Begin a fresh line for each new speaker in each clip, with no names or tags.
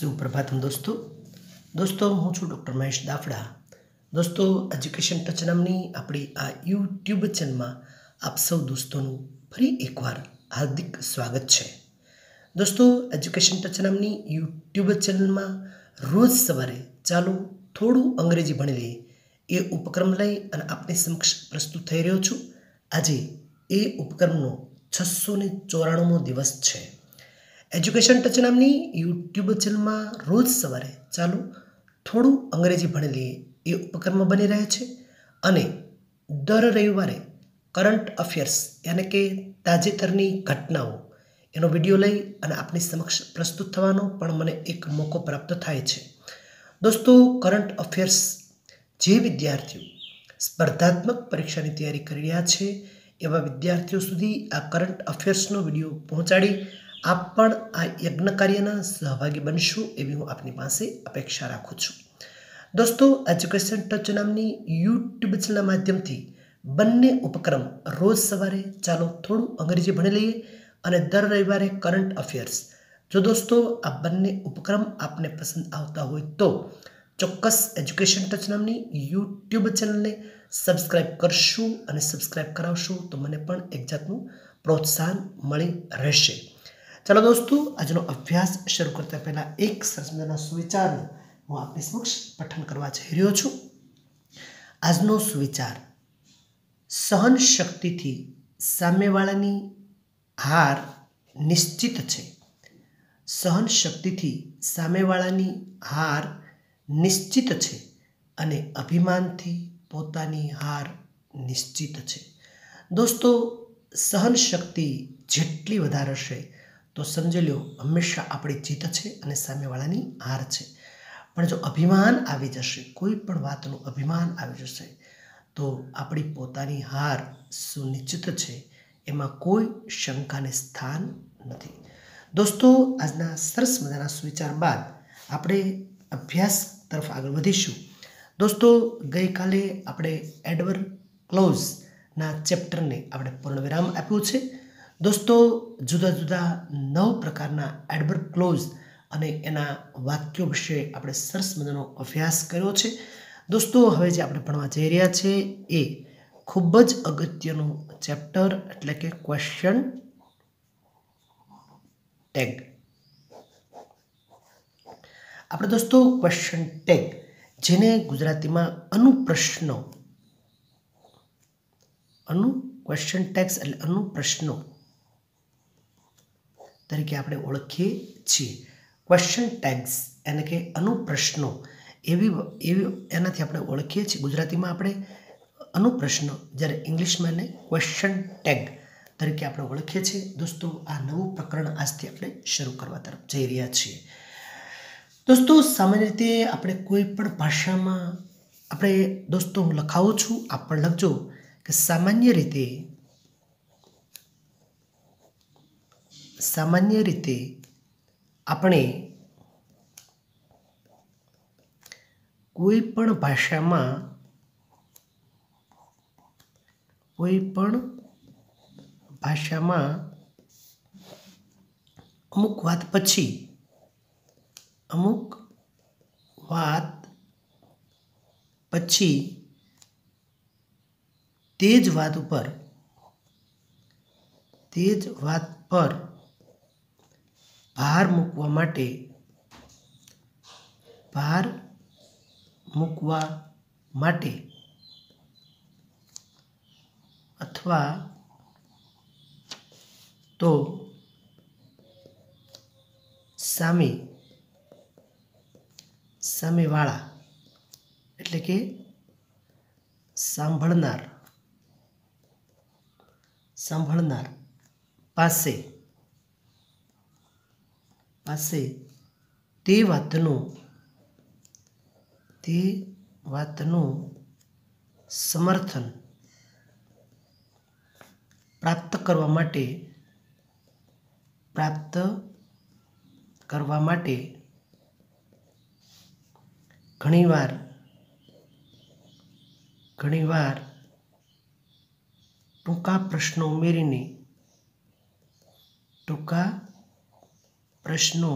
સુપ્રભાતમ દોસ્તો. દોસ્તો, હું છું ડૉક્ટર મહેશ દાફડા. દોસ્તો, એજ્યુકેશન ટચ નામની આપણી આ યુટ્યુબ ચેનલમાં આપ સૌ દોસ્તોનું ફરી એકવાર હાર્દિક સ્વાગત છે. દોસ્તો, એજ્યુકેશન ટચ નામની યુટ્યુબ ચેનલમાં રોજ સવારે ચાલો થોડું અંગ્રેજી ભણી લઈએ. એ ઉપક્રમ લઈ અને આપની સમક્ષ પ્રસ્તુત થઈ રહ્યો છું. આજે એ ઉપક્રમનો છસો ને ચોરાણુંમો દિવસ છે. એજ્યુકેશન ટચ નામની યુટ્યુબ ચેનલમાં રોજ સવારે ચાલો થોડું અંગ્રેજી ભણી લઈએ એ ઉપક્રમ બની રહે છે. અને દર રવિવારે કરંટ અફેર્સ યાને કે તાજેતરની ઘટનાઓ એનો વીડિયો લઈ અને આપની સમક્ષ પ્રસ્તુત થવાનો પણ મને એક મોકો પ્રાપ્ત થાય છે. દોસ્તો કરંટ અફેર્સ જે વિદ્યાર્થીઓ સ્પર્ધાત્મક પરીક્ષાની તૈયારી કરી રહ્યા છે, એવા વિદ્યાર્થીઓ સુધી આ કરંટ અફેર્સનો વીડિયો પહોંચાડી આપ પણ આ યજ્ઞ કાર્યના સહભાગી બનશો એવી હું આપની પાસે અપેક્ષા રાખું છું. દોસ્તો, એજ્યુકેશન ટચ નામની યુટ્યુબ ચેનલના માધ્યમથી બંને ઉપક્રમ રોજ સવારે ચાલો થોડું અંગ્રેજી ભણી લઈએ અને દર રવિવારે કરંટ અફેર્સ. જો દોસ્તો, આ બંને ઉપક્રમ આપને પસંદ આવતા હોય તો ચોક્કસ એજ્યુકેશન ટચ નામની યુટ્યુબ ચેનલને સબસ્ક્રાઈબ કરશું અને સબસ્ક્રાઈબ કરાવશું તો મને પણ એક જાતનું પ્રોત્સાહન મળી રહેશે. ચાલો દોસ્તો આજનો અભ્યાસ શરૂ કરતા પહેલાં એક સરસ મજાના સુવિચારનું હું આપની સમક્ષ પઠન કરવા જઈ રહ્યો છું આજનો સુવિચાર સહન શક્તિથી સામેવાળાની હાર નિશ્ચિત છે સહન શક્તિથી સામેવાળાની હાર નિશ્ચિત છે અને અભિમાનથી પોતાની હાર નિશ્ચિત છે દોસ્તો સહન શક્તિ જેટલી વધારે હશે તો સમજી લો હંમેશા આપણી જીત છે અને સામેવાળાની હાર છે. પણ જો અભિમાન આવી જશે, કોઈ પણ વાતનું અભિમાન આવી જશે, તો આપણી પોતાની હાર સુનિશ્ચિત છે, એમાં કોઈ શંકાને સ્થાન નથી. દોસ્તો, આજના સરસ મજાના સુવિચાર બાદ આપણે અભ્યાસ તરફ આગળ વધીશું. દોસ્તો, ગઈકાલે આપણે એડવર્ડ ક્લોઝના ચેપ્ટરને આપણે પૂર્ણવિરામ આપ્યું છે. દોસ્તો, જુદા જુદા નવ પ્રકારના એડવર્બ ક્લોઝ અને એના વાક્યો વિશે આપણે સરસ મજાનો અભ્યાસ કર્યો છે. દોસ્તો, હવે જે આપણે ભણવા જઈ રહ્યા છે એ ખૂબ જ અગત્યનું ચેપ્ટર એટલે કે ક્વેશ્ચન ટેગ આપણે દોસ્તો ક્વેશ્ચન ટેગ જેને ગુજરાતીમાં અનુપ્રશ્નો. અનુ ક્વેશ્ચન ટેક્સ એટલે અનુપ્રશ્નો. તરીકે આપણે ઓળખીએ છીએ. ક્વેશ્ચન ટેગ્સ એટલે કે અનુપ્રશ્નો એવી એવી એનાથી આપણે ઓળખીએ છીએ. ગુજરાતીમાં આપણે અનુપ્રશ્નો જ્યારે ઇંગ્લિશમાં એને ક્વેશ્ચન ટેગ તરીકે આપણે ઓળખીએ છીએ. દોસ્તો, આ નવું પ્રકરણ આજથી આપણે શરૂ કરવા તરફ જઈ રહ્યા છીએ. દોસ્તો, સામાન્ય રીતે આપણે કોઈ પણ ભાષામાં આપણે, દોસ્તો, હું લખાવું છું. આપ પણ લખજો કે સામાન્ય રીતે સામાન્ય રીતે આપણે કોઈ પણ ભાષામાં કોઈ પણ ભાષામાં અમુક વાત પછી અમુક વાત પછી તે જ વાત ઉપર તે જ વાત પર ભાર મૂકવા માટે, ભાર મૂકવા માટે અથવા તો સામે, સામેવાળા એટલે કે સાંભળનાર સાંભળનાર પાસે પાસે તે વાતનું તે વાતનું સમર્થન પ્રાપ્ત કરવા માટે, પ્રાપ્ત કરવા માટે ઘણીવાર ઘણીવાર ટૂંકા પ્રશ્નો ઉમેરીને ટૂંકા પ્રશ્નો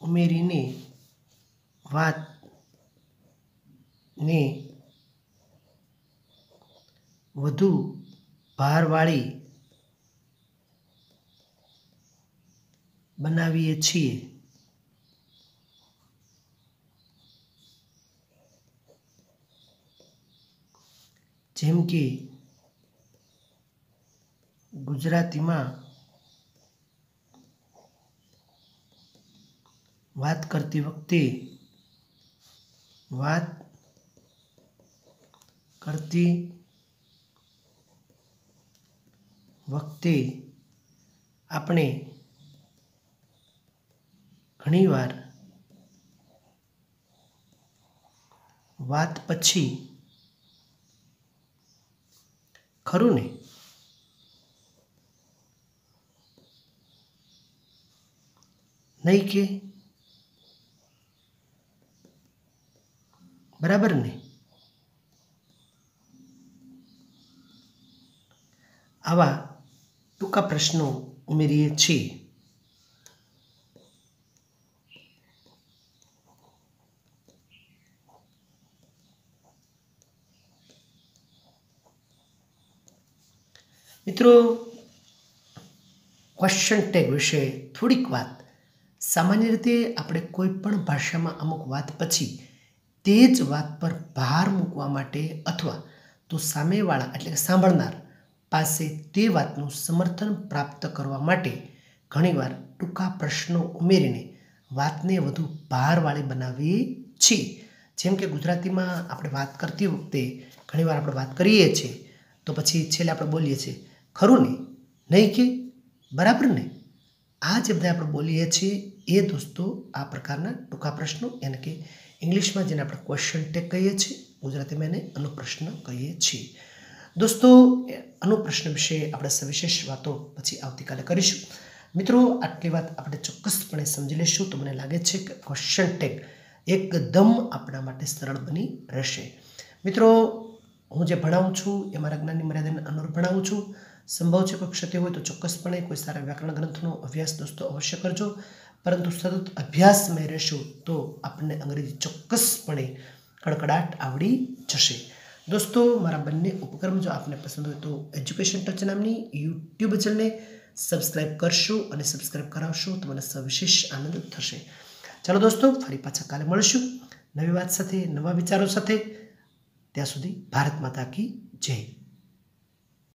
ઉમેરીને વાત ને વધુ ભારવાળી બનાવીએ છીએ. જેમ કે ગુજરાતીમાં વાત કરતી વખતે વાત કરતી વખતે આપણે ઘણીવાર વાત પછી ખરું ને? નહીં કે બરાબર ને? આવા ટૂંકા પ્રશ્નો ઉમેરીએ છીએ. મિત્રો ક્વેશ્ચન ટેગ વિશે થોડીક વાત. સામાન્ય રીતે આપણે કોઈ પણ ભાષામાં અમુક વાત પછી તે જ વાત પર ભાર મૂકવા માટે અથવા તો સામેવાળા એટલે કે સાંભળનાર પાસે તે વાતનું સમર્થન પ્રાપ્ત કરવા માટે ઘણીવાર ટૂંકા પ્રશ્નો ઉમેરીને વાતને વધુ ભારવાળી બનાવીએ છીએ. જેમ કે ગુજરાતીમાં આપણે વાત કરતી વખતે ઘણીવાર આપણે વાત કરીએ છીએ, તો પછી છેલ્લે આપણે બોલીએ છીએ, ખરું ને? નહીં કે? બરાબર ને? આ જે બધા આપણે બોલીએ છીએ એ દોસ્તો આ પ્રકારના ટૂંકા પ્રશ્નો એને કે ઇંગ્લિશમાં જેને આપણે ક્વેશ્ચન ટેક કહીએ છીએ, ગુજરાતીમાં એને અનુપ્રશ્ન કહીએ છીએ. દોસ્તો અનુપ્રશ્ન વિશે આપણે સવિશેષ વાતો પછી આવતીકાલે કરીશું. મિત્રો, આટલી વાત આપણે ચોક્કસપણે સમજી લઈશું તો મને લાગે છે કે ક્વેશ્ચન ટેગ એકદમ આપણા માટે સરળ બની રહેશે. મિત્રો, હું જે ભણાવું છું, એ મારા જ્ઞાનની મર્યાદાને અનુરૂપ ભણાવું છું. સંભવ છે કોઈ ક્ષતિ હોય તો ચોક્કસપણે કોઈ સારા વ્યાકરણ ગ્રંથનો અભ્યાસ દોસ્તો અવશ્ય કરજો. પરંતુ સતત અભ્યાસમાં રહેશો તો આપણને અંગ્રેજી ચોક્કસપણે કડકડાટ આવડી જશે. દોસ્તો, મારા બંને ઉપક્રમ જો આપને પસંદ હોય તો એજ્યુકેશન ટચ નામની યુટ્યુબ ચેનલને સબસ્ક્રાઈબ કરશો અને સબસ્ક્રાઈબ કરાવશો તો મને સવિશેષ આનંદ થશે. ચાલો દોસ્તો, ફરી પાછા કાલે મળીશું નવી વાત સાથે, નવા વિચારો સાથે. ત્યાં સુધી ભારત માતા કી જય.